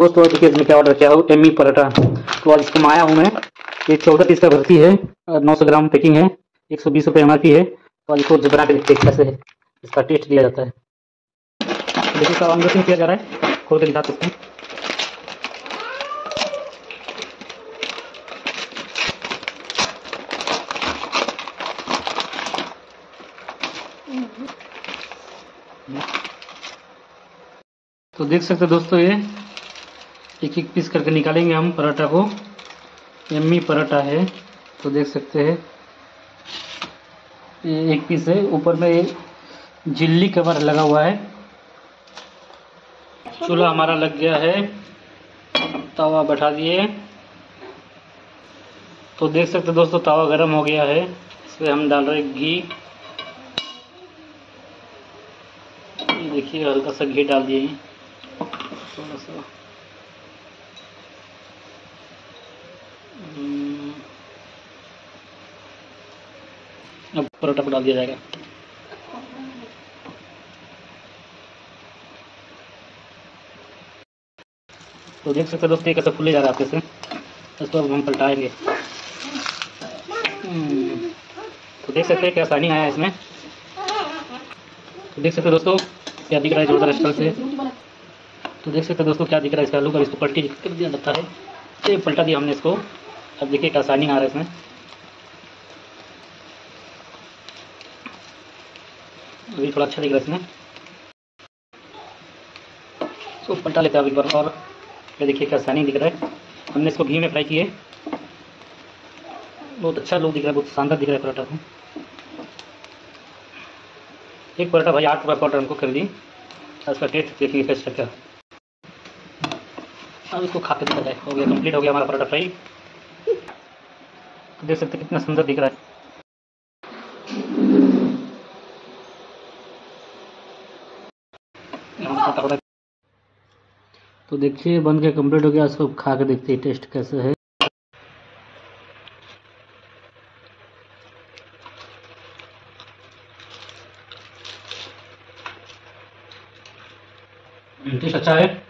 दोस्तों देखिए इसमें क्या ऑर्डर किया? हो एमी पराठा। तो आज इसको माया हूँ मैं। ये चौदह पीस का भर्ती है नौ सौ ग्राम पैकिंग है, एक सौ बीस रुपये एम है। तो आज इसको बना के देखते कैसे है। इसका टेस्ट लिया जाता है। तो देखिए इसका अनबॉक्सिंग किया जा रहा है। खोल के दिखा सकते हैं। तो देख सकते हैं दोस्तों ये। एक एक पीस करके निकालेंगे हम पराठा को। यम्मी पराठा है तो देख सकते हैं। ये एक पीस है। ऊपर में जिल्ली कवर लगा हुआ है। चूल्हा हमारा लग गया है। तवा बैठा दिए। तो देख सकते दोस्तों, तवा गर्म हो गया है। इसमें हम डाल रहे घी। देखिए, हल्का सा घी डाल दिए थोड़ा सा अब परोठा को डाल दिया जाएगा। तो देख सकते दोस्तों कैसे फूले जा रहा है आपके से। इसको अब हम पलटाएँगे। हम्म। तो देख सकते हैं क्या आसानी आया इसमें। तो देख सकते दोस्तों, क्या दिख रहा है जोरदार स्टल से। तो देख सकते दोस्तों, क्या दिख रहा है इसका आलू इसको पलटी कर दिया जाता है तो पलटा दिया हमने इसको। अब देखिए क्या आसानी आ रहा है इसमें। अभी थोड़ा अच्छा दिख रहा है इसमें। इसको पलटा लेते हैं अभी बार और। ये देखिए क्या आसानी दिख रहा है। हमने इसको घी में फ्राई किए। बहुत अच्छा लुक दिख रहा है, बहुत शानदार दिख रहा है पराठा को एक पराठा भाई, आठ रुपये का हमको खरीदी इसका टेस्ट देखिए कैसे क्या। अब इसको खा के देखा जाए। हो गया कंप्लीट हो गया हमारा पराठा फ्राई। तो देख सकते कितना सुंदर दिख रहा है। तो देखिए, बन के कंप्लीट हो गया। इसको खा के देखते हैं टेस्ट कैसे है। टेस्ट अच्छा है।